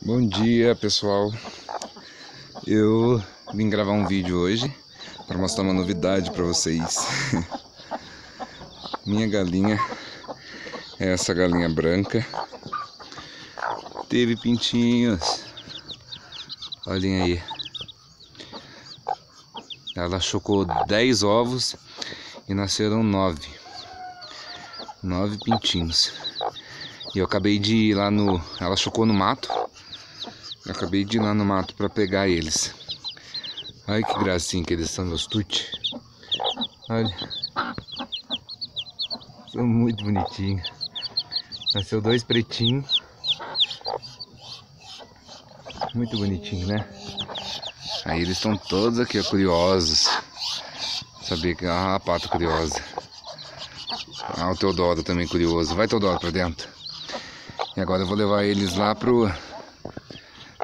Bom dia pessoal, eu vim gravar um vídeo hoje para mostrar uma novidade para vocês. Minha galinha é essa galinha branca, teve pintinhos, olhem aí. Ela chocou 10 ovos e nasceram 9, 9 pintinhos. E eu acabei de ir lá no. Ela chocou no mato. Acabei de ir lá no mato para pegar eles. Olha que gracinha que eles são, meus tute. Olha. São muito bonitinhos. Nasceu dois pretinhos. Muito bonitinho, né? Aí eles estão todos aqui, ó, curiosos. Sabia que. Ah, a pata curiosa. Ah, o Teodoro também curioso. Vai, Teodoro, pra dentro. E agora eu vou levar eles lá pro,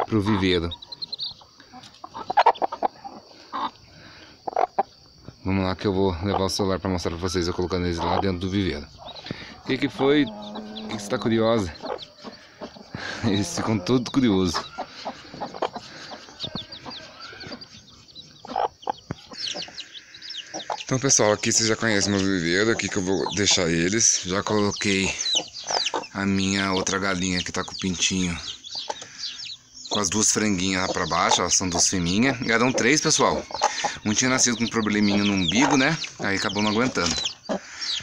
pro viveiro. Vamos lá que eu vou levar o celular para mostrar para vocês eu colocando eles lá dentro do viveiro. O que que foi? O que, que você tá curiosa? Eles ficam todos curiosos. Então pessoal, aqui vocês já conhecem meu viveiro, aqui que eu vou deixar eles. Já coloquei a minha outra galinha que tá com o pintinho com as duas franguinhas lá pra baixo, elas são duas fêminhas. Eram três, pessoal. Um tinha nascido com um probleminha no umbigo, né? Aí acabou não aguentando.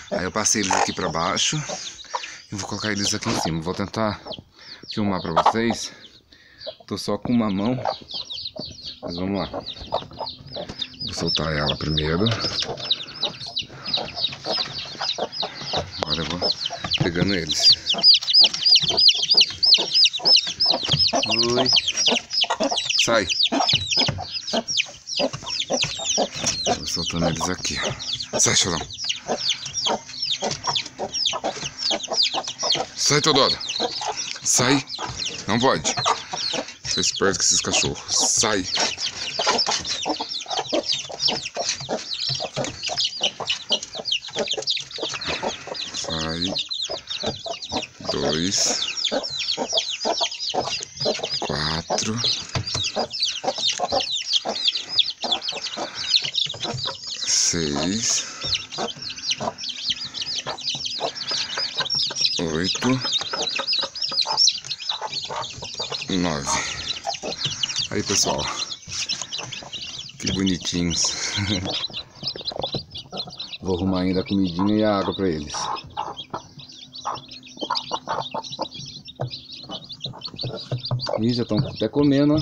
Aí eu passei eles aqui pra baixo e vou colocar eles aqui em cima. Vou tentar filmar pra vocês. Tô só com uma mão, mas vamos lá. Vou soltar ela primeiro. Agora eu vou pegando eles. Oi. Sai. Tô soltando eles aqui. Sai, chorão. Sai, Teodoro. Sai. Não pode. Fica esperto com esses cachorros. Sai. Sai. Dois. Seis. Oito. Nove. Aí, pessoal. Que bonitinhos. Vou arrumar ainda a comidinha e a água para eles. Ih, já estão até comendo, ó.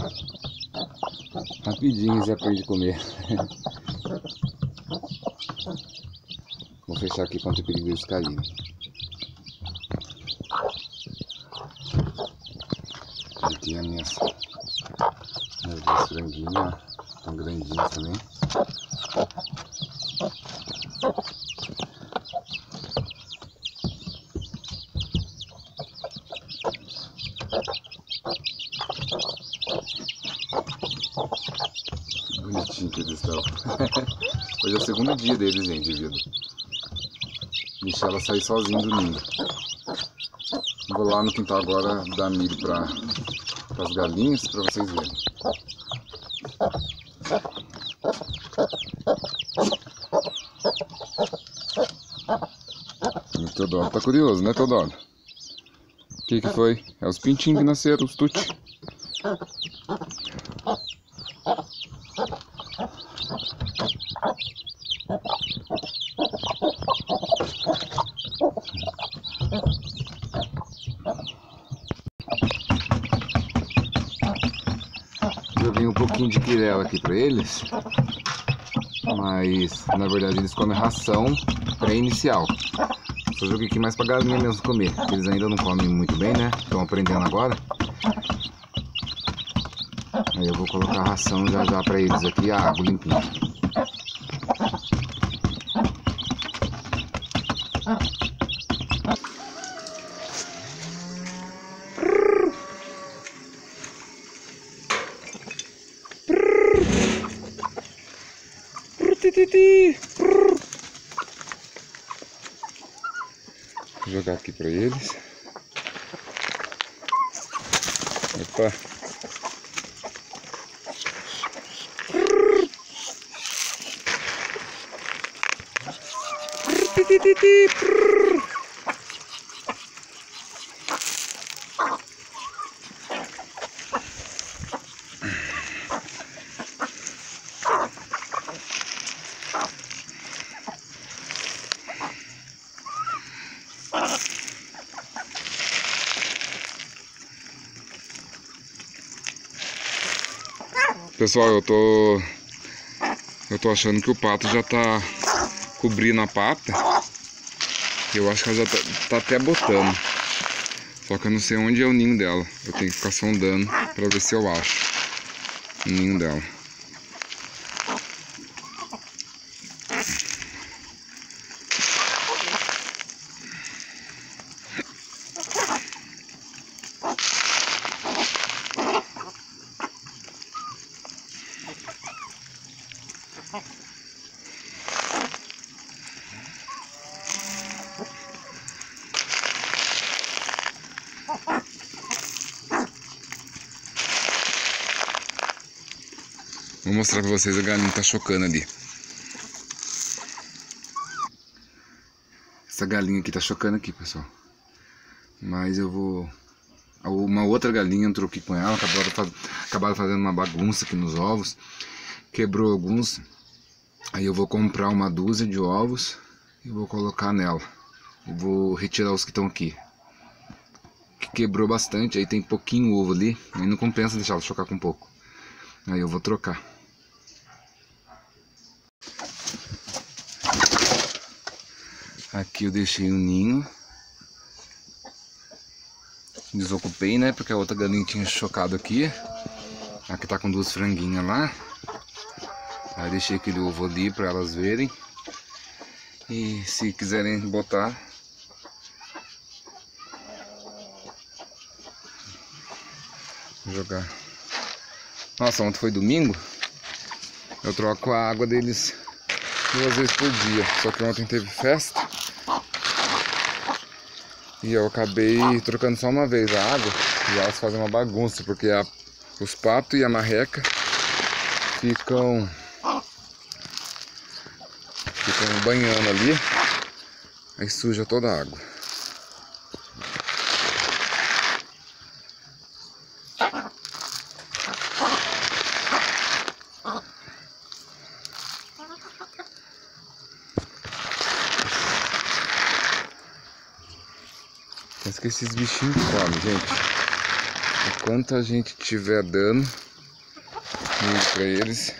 Rapidinho já aprende a comer. Vou fechar aqui para não ter perigo deles caírem. Aqui as minhas, minhas duas franguinhas, estão grandinhas também. bonitinho que eles estão. Hoje é o segundo dia deles, gente, de vida. Deixar ela sair sozinha do ninho. Vou lá no quintal agora dar milho para as galinhas para vocês verem. O Teodoro tá curioso, né, Teodoro? O que que foi? É os pintinhos que nasceram, os tuti. Pouquinho de quirela aqui para eles, mas na verdade eles comem ração pré-inicial. Só joguei aqui mais pra galinha mesmo comer, eles ainda não comem muito bem, né? Estão aprendendo agora. Aí eu vou colocar ração já já para eles aqui, a água limpinha. Vou jogar aqui para eles. Opa. Pessoal, eu tô eu tô achando que o pato já tá cobrindo a pata. Eu acho que ela já tá, tá até botando. Só que eu não sei onde é o ninho dela. Eu tenho que ficar sondando pra ver se eu acho o ninho dela. Vou mostrar pra vocês a galinha tá chocando ali. Essa galinha aqui tá chocando aqui, pessoal. Mas eu vou... Uma outra galinha entrou aqui com ela, acabaram, acabaram fazendo uma bagunça aqui nos ovos. Quebrou alguns. Aí eu vou comprar uma dúzia de ovos e vou colocar nela. E vou retirar os que estão aqui. Que quebrou bastante, aí tem pouquinho ovo ali. Aí não compensa deixar ela chocar com pouco. Aí eu vou trocar. Aqui eu deixei um ninho. Desocupei, né? Porque a outra galinha tinha chocado aqui. Aqui tá com duas franguinhas lá. Aí deixei aquele ovo ali para elas verem. E se quiserem botar, jogar. Nossa, ontem foi domingo. Eu troco a água deles duas vezes por dia. Só que ontem teve festa. E eu acabei trocando só uma vez a água. E elas fazem uma bagunça, porque a, os patos e a marreca ficam ficam banhando ali. Aí suja toda a água. Que esses bichinhos comem, gente. Enquanto a gente tiver dando para eles,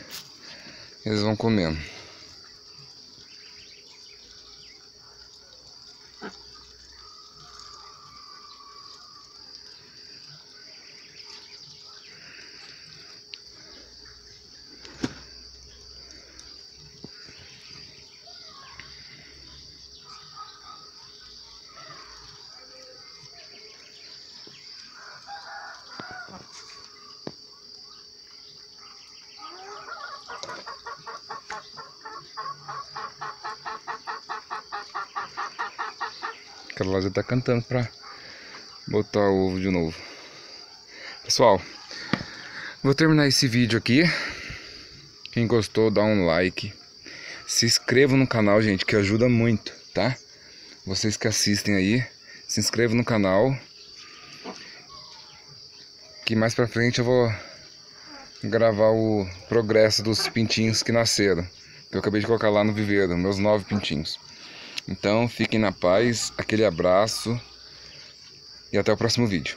eles vão comendo. Aquela lá já tá cantando pra botar o ovo de novo. Pessoal, vou terminar esse vídeo aqui. Quem gostou, dá um like. Se inscreva no canal, gente, que ajuda muito, tá? Vocês que assistem aí, se inscrevam no canal. Que mais pra frente eu vou gravar o progresso dos pintinhos que nasceram. Que eu acabei de colocar lá no viveiro, meus nove pintinhos. Então, fiquem na paz, aquele abraço e até o próximo vídeo.